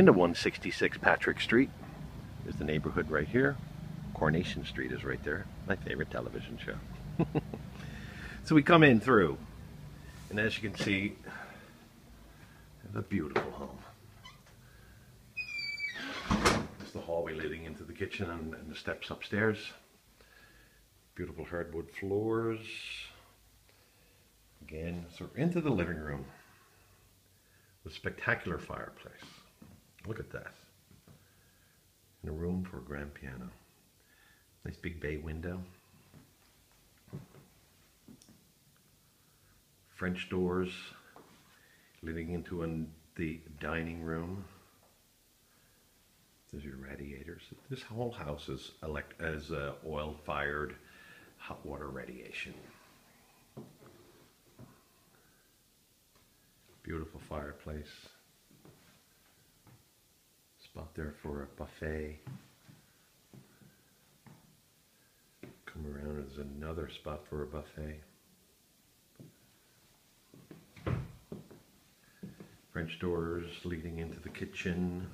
Into 166 Patrick Street. is the neighborhood right here. Coronation Street is right there. My favorite television show. so we come in through, and as you can see, it's a beautiful home. There's the hallway leading into the kitchen and, and the steps upstairs. Beautiful hardwood floors. Again, so into the living room. The spectacular fireplace. Look at that. And a room for a grand piano. Nice big bay window. French doors leading into an, the dining room. There's your radiators. This whole house is elect as uh, oil-fired hot water radiation. Beautiful fireplace. Spot there for a buffet. Come around, there's another spot for a buffet. French doors leading into the kitchen.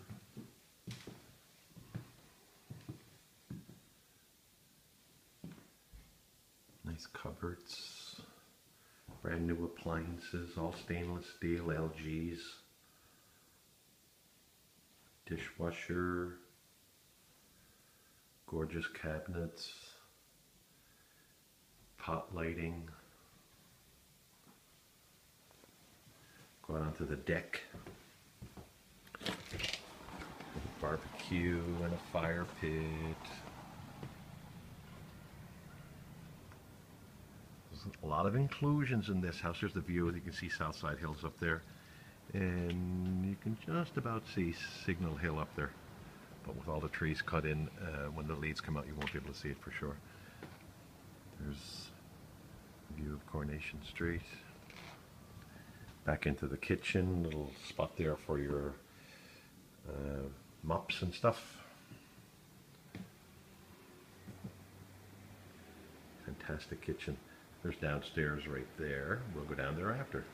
Nice cupboards. Brand new appliances, all stainless steel, LGs. Dishwasher. Gorgeous cabinets. Pot lighting. going onto the deck. Barbecue and a fire pit. There's a lot of inclusions in this house. There's the view. You can see Southside Hills up there. And you can just about see Signal Hill up there. But with all the trees cut in, uh, when the leaves come out, you won't be able to see it for sure. There's a view of Coronation Street. Back into the kitchen, little spot there for your uh, mops and stuff. Fantastic kitchen. There's downstairs right there. We'll go down there after.